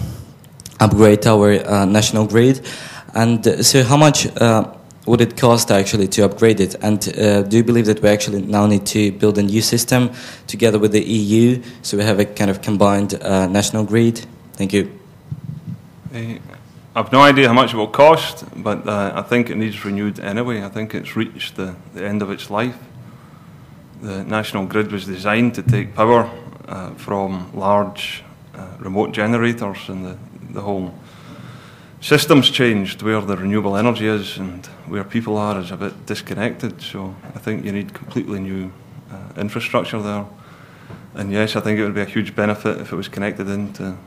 upgrade our uh, national grid. And uh, so, how much uh, would it cost actually to upgrade it? And uh, do you believe that we actually now need to build a new system together with the EU so we have a kind of combined national grid? Thank you. I've no idea how much it will cost, but uh, I think it needs renewed anyway. I think it's reached the, the end of its life. The national grid was designed to take power uh, from large uh, remote generators, and the, the whole system's changed where the renewable energy is and where people are is a bit disconnected. So I think you need completely new uh, infrastructure there. And yes, I think it would be a huge benefit if it was connected into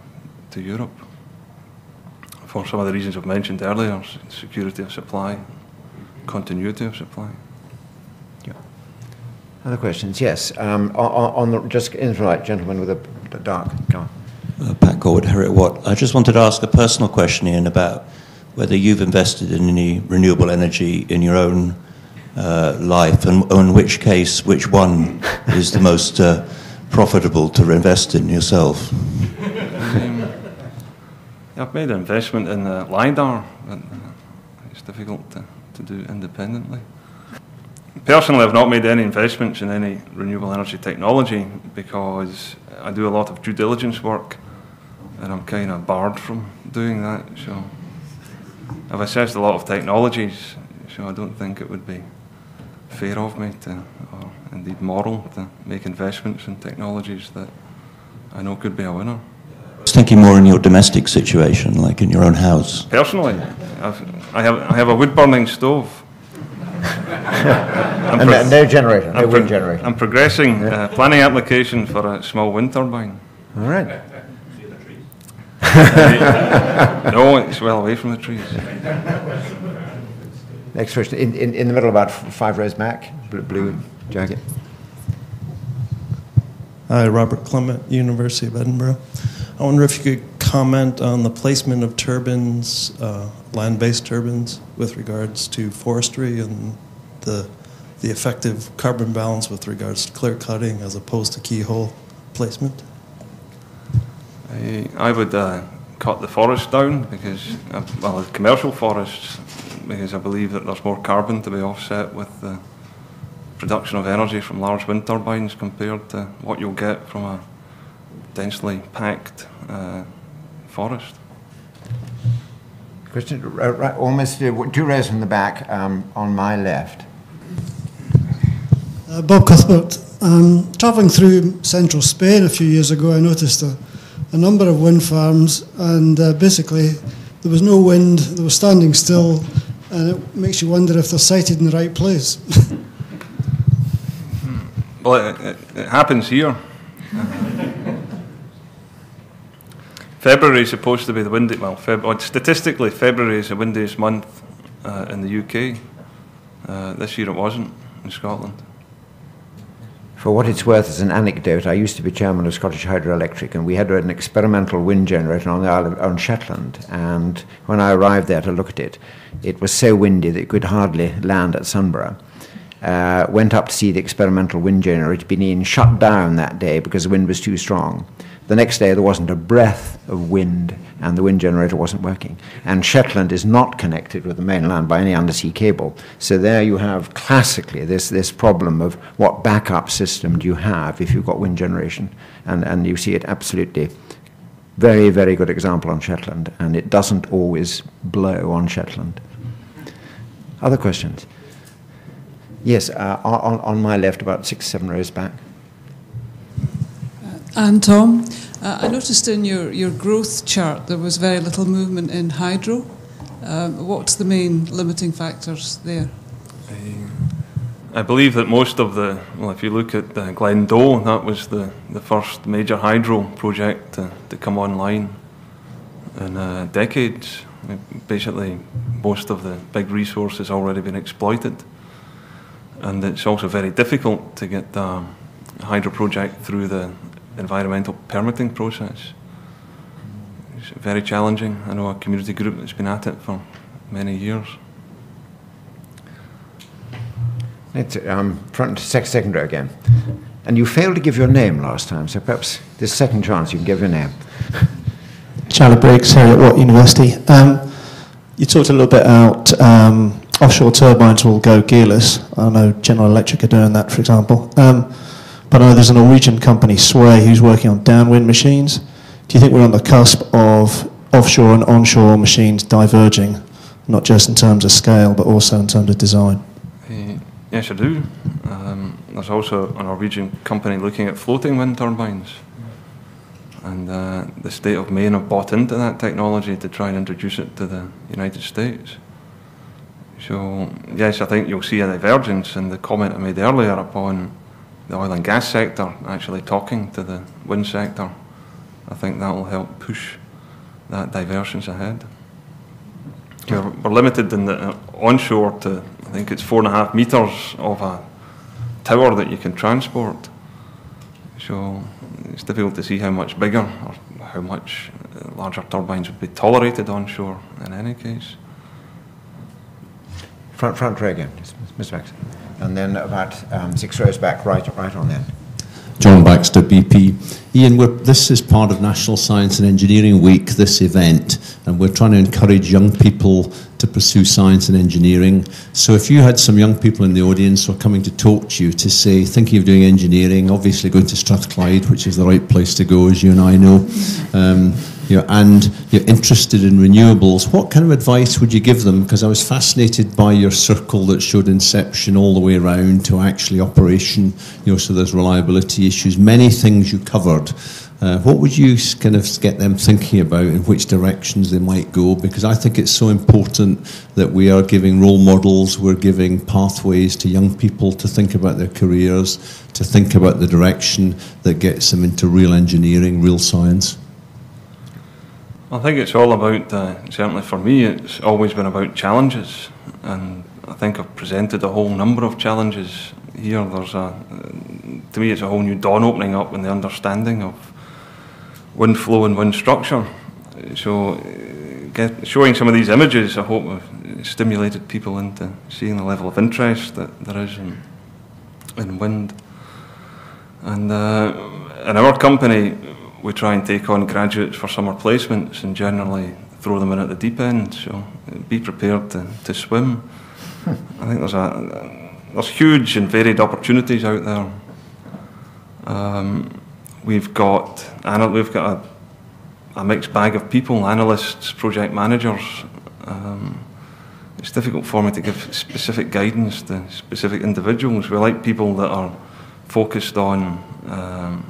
to Europe for some of the reasons I've mentioned earlier, security of supply, continuity of supply. Yeah. Other questions? Yes. Um, on, on, the, just in the right, gentleman with a dark. Go on. Uh, Pat Gorwood, Heriot Watt. I just wanted to ask a personal question, Ian, about whether you've invested in any renewable energy in your own uh, life, and in which case, which one is the most uh, profitable to invest in yourself? I've made an investment in uh, LIDAR, but uh, it's difficult to, to do independently. Personally, I've not made any investments in any renewable energy technology because I do a lot of due diligence work and I'm kind of barred from doing that. So I've assessed a lot of technologies, so I don't think it would be fair of me to, or indeed moral, to make investments in technologies that I know could be a winner was thinking more in your domestic situation, like in your own house. Personally, I've, I have, I have a wood burning stove. and pro- no generator, no I'm wind pro- generator. I'm progressing, yeah. uh, planning application for a small wind turbine. All right. no, it's well away from the trees. Next question, in, in, in the middle, about five rows back, blue. blue. Jacket. Hi, Robert Clement, University of Edinburgh. I wonder if you could comment on the placement of turbines, uh, land-based turbines, with regards to forestry and the the effective carbon balance with regards to clear cutting as opposed to keyhole placement. I, I would uh, cut the forest down because, uh, well, commercial forests, because I believe that there's more carbon to be offset with the production of energy from large wind turbines compared to what you'll get from a densely packed uh, forest. Christian, uh, right, almost uh, two rows from the back um, on my left. Uh, Bob Cuthbert. Um, travelling through central Spain a few years ago, I noticed a, a number of wind farms, and uh, basically there was no wind, they were standing still, and it makes you wonder if they're sited in the right place. Well, it, it, it happens here. February is supposed to be the windy, well, Feb, statistically, February is the windiest month uh, in the UK. Uh, this year it wasn't in Scotland. For what it's worth, as an anecdote, I used to be chairman of Scottish Hydroelectric, and we had an experimental wind generator on the Isle of, on Shetland. And when I arrived there to look at it, it was so windy that it could hardly land at Sumburgh. Uh, went up to see the experimental wind generator. Been shut down that day because the wind was too strong. The next day, there wasn't a breath of wind, and the wind generator wasn't working. And Shetland is not connected with the mainland by any undersea cable. So there you have classically this, this problem of what backup system do you have if you've got wind generation. And, and you see it absolutely very, very good example on Shetland, and it doesn't always blow on Shetland. Other questions? Yes, uh, on, on my left, about six, seven rows back. And Tom, uh, I noticed in your, your growth chart there was very little movement in hydro. Um, what's the main limiting factors there? I believe that most of the, well, if you look at uh, Glendoe, that was the, the first major hydro project to, to come online in uh, decades. Basically, most of the big resource has already been exploited. And it's also very difficult to get the hydro project through the environmental permitting process. It's very challenging. I know a community group that's been at it for many years. It's um, front second row again. And you failed to give your name last time, so perhaps this second chance you can give your name. Charlie Briggs Heriot Watt University. Um, you talked a little bit about um, offshore turbines will go gearless. I know General Electric are doing that, for example. Um, but I know there's a Norwegian company, Sway, who's working on downwind machines. Do you think we're on the cusp of offshore and onshore machines diverging, not just in terms of scale, but also in terms of design? Uh, yes, I do. Um, there's also a Norwegian company looking at floating wind turbines. And uh, the state of Maine have bought into that technology to try and introduce it to the United States. So, yes, I think you'll see a divergence in the comment I made earlier upon the oil and gas sector actually talking to the wind sector. I think that will help push that divergence ahead. We're, we're limited in the uh, onshore to, I think it's four and a half metres of a tower that you can transport. So it's difficult to see how much bigger or how much uh, larger turbines would be tolerated onshore in any case. Front, front row again, Mr. Max and then about um, six rows back, right, right on then. John Baxter, BP. Ian, this is part of National Science and Engineering Week, this event, and we're trying to encourage young people to pursue science and engineering. So if you had some young people in the audience who are coming to talk to you to say, thinking of doing engineering, obviously going to Strathclyde, which is the right place to go, as you and I know, um, you know, and you're interested in renewables, what kind of advice would you give them? Because I was fascinated by your circle that showed inception all the way around to actually operation, you know, so there's reliability issues, many things you covered. Uh, what would you kind of get them thinking about in which directions they might go? Because I think it's so important that we are giving role models, we're giving pathways to young people to think about their careers, to think about the direction that gets them into real engineering, real science. I think it's all about, uh, certainly for me, it's always been about challenges. And I think I've presented a whole number of challenges here. There's a, to me, it's a whole new dawn opening up in the understanding of wind flow and wind structure. So, get, showing some of these images, I hope, have stimulated people into seeing the level of interest that there is in, in wind. And uh, in our company, we try and take on graduates for summer placements and generally throw them in at the deep end. So be prepared to, to swim. I think there's a there's huge and varied opportunities out there. Um, we've got we've got a, a, mixed bag of people, analysts, project managers. Um, it's difficult for me to give specific guidance to specific individuals. We like people that are focused on um,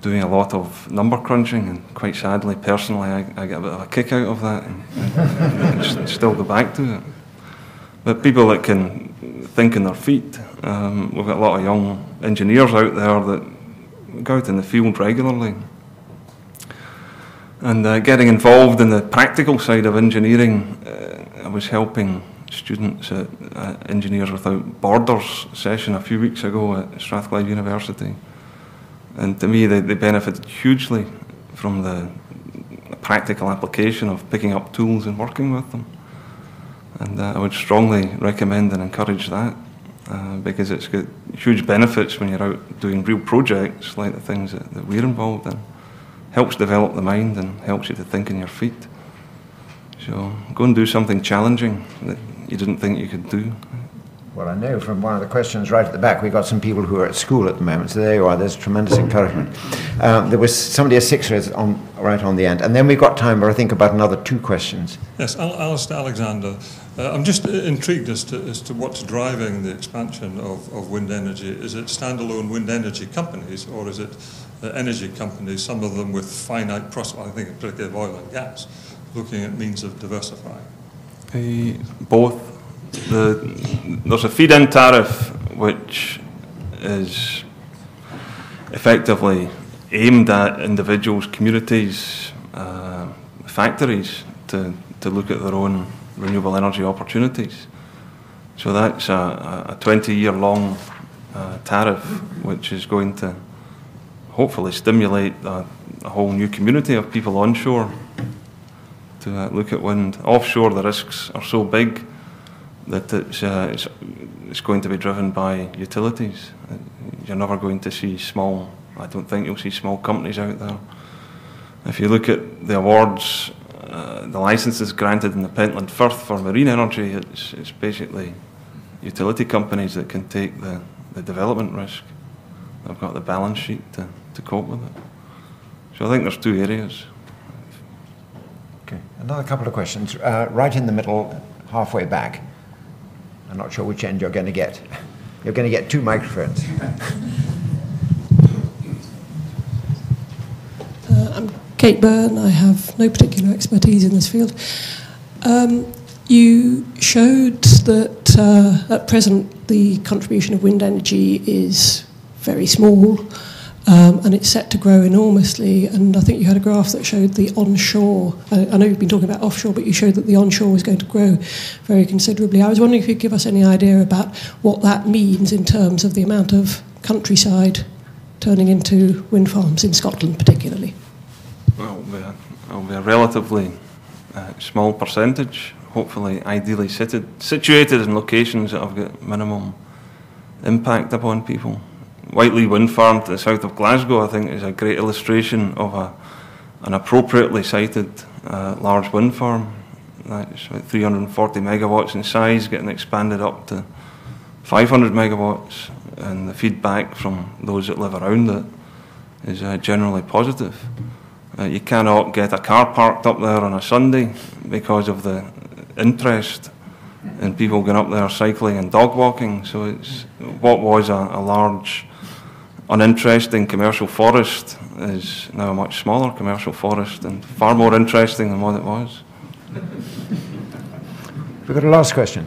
doing a lot of number crunching, and quite sadly, personally, I, I get a bit of a kick out of that and, and, and still go back to it. But people that can think on their feet, um, we've got a lot of young engineers out there that go out in the field regularly. And uh, getting involved in the practical side of engineering, uh, I was helping students at uh, Engineers Without Borders session a few weeks ago at Strathclyde University. And to me, they, they benefited hugely from the, the practical application of picking up tools and working with them. And uh, I would strongly recommend and encourage that uh, because it's got huge benefits when you're out doing real projects like the things that, that we're involved in. Helps develop the mind and helps you to think on your feet. So go and do something challenging that you didn't think you could do. Well, I know from one of the questions right at the back, we've got some people who are at school at the moment, so there you are, there's tremendous encouragement. Um, there was somebody, a sixer, on, right on the end. And then we've got time for, I think, about another two questions. Yes, Al- Alistair Alexander. Uh, I'm just intrigued as to, as to what's driving the expansion of, of wind energy. Is it standalone wind energy companies, or is it uh, energy companies, some of them with finite prospects, I think particularly of oil and gas, looking at means of diversifying? Uh, both the, there's a feed-in tariff which is effectively aimed at individuals, communities, uh, factories to, to look at their own renewable energy opportunities. So that's a, a 20 year long uh, tariff which is going to hopefully stimulate a, a, whole new community of people onshore to uh, look at wind. Offshore, the risks are so big that it's, uh, it's, it's, going to be driven by utilities. You're never going to see small, I don't think you'll see small companies out there. If you look at the awards, uh, the licenses granted in the Pentland Firth for marine energy, it's, it's basically utility companies that can take the, the development risk. They've got the balance sheet to, to cope with it. So I think there's two areas. Okay, another couple of questions. Uh, right in the middle, halfway back. I'm not sure which end you're going to get. You're going to get two microphones. Uh, I'm Kate Byrne. I have no particular expertise in this field. Um, you showed that uh, at present the contribution of wind energy is very small. Um, and it's set to grow enormously. And I think you had a graph that showed the onshore. I, I know you've been talking about offshore, but you showed that the onshore was going to grow very considerably. I was wondering if you could give us any idea about what that means in terms of the amount of countryside turning into wind farms in Scotland, particularly. Well, it'll be a relatively uh, small percentage. Hopefully, ideally sited, situated in locations that have got minimum impact upon people. Whitelee Wind Farm to the south of Glasgow, I think, is a great illustration of a, an appropriately sited uh, large wind farm. That's about 340 megawatts in size, getting expanded up to 500 megawatts, and the feedback from those that live around it is uh, generally positive. Uh, you cannot get a car parked up there on a Sunday because of the interest in people going up there cycling and dog walking. So it's what was a, a large uninteresting commercial forest is now a much smaller commercial forest and far more interesting than what it was. We've got a last question.